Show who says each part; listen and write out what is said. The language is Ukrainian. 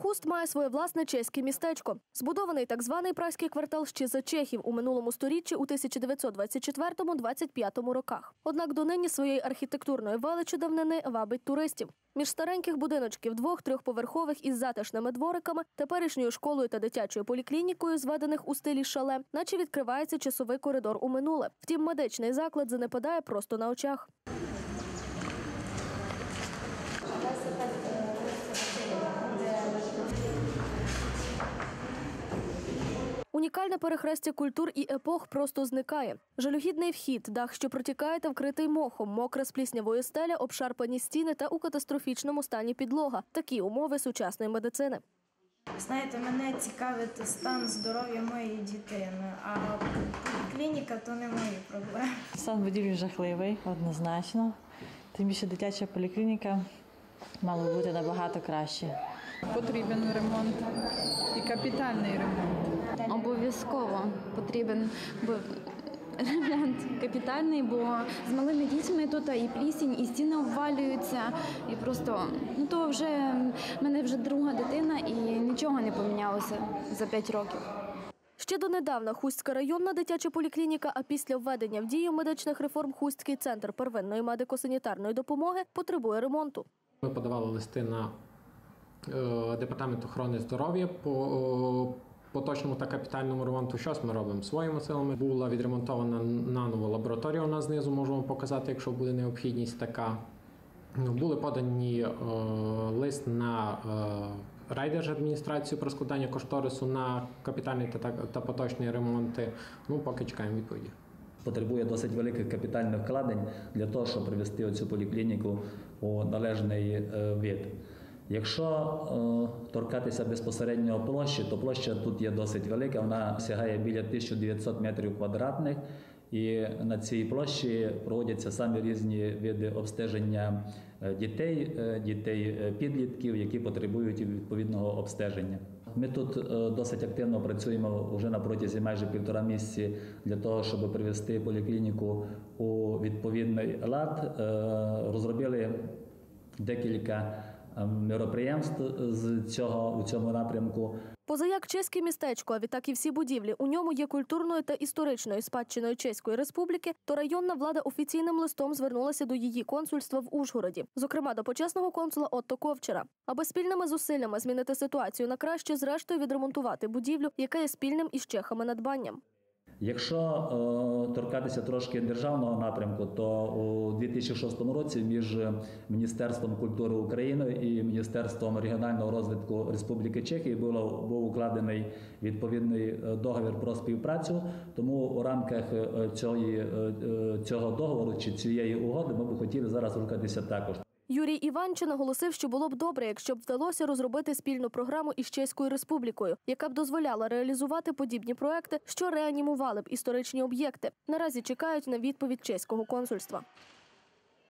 Speaker 1: Хуст має своє власне чеське містечко. Збудований так званий праський квартал ще за чехів у минулому сторіччі у 1924-25 роках. Однак донині своєї архітектурної величі давнини вабить туристів. Між стареньких будиночків двох трьохповерхових із затишними двориками, теперішньою школою та дитячою поліклінікою, зведених у стилі шале, наче відкривається часовий коридор у минуле. Втім, медичний заклад занепадає просто на очах. Унікальне перехрестя культур і епох просто зникає. Жалюгідний вхід, дах, що протікає та вкритий мохом, мокра з пліснявої стеля, обшарпані стіни та у катастрофічному стані підлога. Такі умови сучасної медицини.
Speaker 2: Знаєте, мене цікавить стан здоров'я моєї дитини, а клініка то не мої проблеми.
Speaker 3: Стан будівлі жахливий, однозначно. Тим більше дитяча поліклініка мала бути набагато краще.
Speaker 4: Потрібен ремонт і капітальний ремонт.
Speaker 5: Обов'язково потрібен ремонт капітальний, бо з малими дітьми тут і плісінь, і стіни обвалюються. І просто ну то вже в мене вже друга дитина, і нічого не помінялося за 5 років.
Speaker 1: Ще донедавна Хустська районна дитяча поліклініка, а після введення в дію медичних реформ Хустський центр первинної медико-санітарної допомоги потребує ремонту.
Speaker 6: Ми подавали листи на е, департамент охорони здоров'я по поточному та капітальному ремонту. Щось ми робимо своїми силами. Була відремонтована наново лабораторія. У нас знизу можемо показати, якщо буде необхідність така. Ну, Були подані е, лист на е, райдержадміністрацію про складання кошторису на капітальний та, та, та поточний ремонти. Ну, поки чекаємо відповіді.
Speaker 7: Потребує досить великих капітальних вкладень для того, щоб привести цю поліклініку у належний е, вид. Якщо е, торкатися безпосередньо площі, то площа тут є досить велика, вона сягає біля 1900 метрів квадратних, і на цій площі проводяться самі різні види обстеження е, дітей, е, дітей е, підлітків, які потребують відповідного обстеження. Ми тут досить активно працюємо вже на протязі майже півтора місяці для того, щоб привести поліклініку у відповідний лад. Розробили декілька мероприємств з цього у цьому напрямку.
Speaker 1: Позаяк чеське містечко, а відтак і всі будівлі, у ньому є культурною та історичною спадщиною Чеської республіки, то районна влада офіційним листом звернулася до її консульства в Ужгороді, зокрема до почесного консула Отто Ковчера, аби спільними зусиллями змінити ситуацію на краще, зрештою відремонтувати будівлю, яка є спільним із чехами надбанням.
Speaker 7: Якщо е, торкатися трошки державного напрямку, то у 2006 році між Міністерством культури України і Міністерством регіонального розвитку Республіки Чехії було був укладений відповідний е, договір про співпрацю. Тому у рамках е, е, е, цього договору чи цієї угоди ми б хотіли зараз рухатися також.
Speaker 1: Юрій Іванче наголосив, що було б добре, якщо б вдалося розробити спільну програму із Чеською Республікою, яка б дозволяла реалізувати подібні проекти, що реанімували б історичні об'єкти. Наразі чекають на відповідь чеського консульства.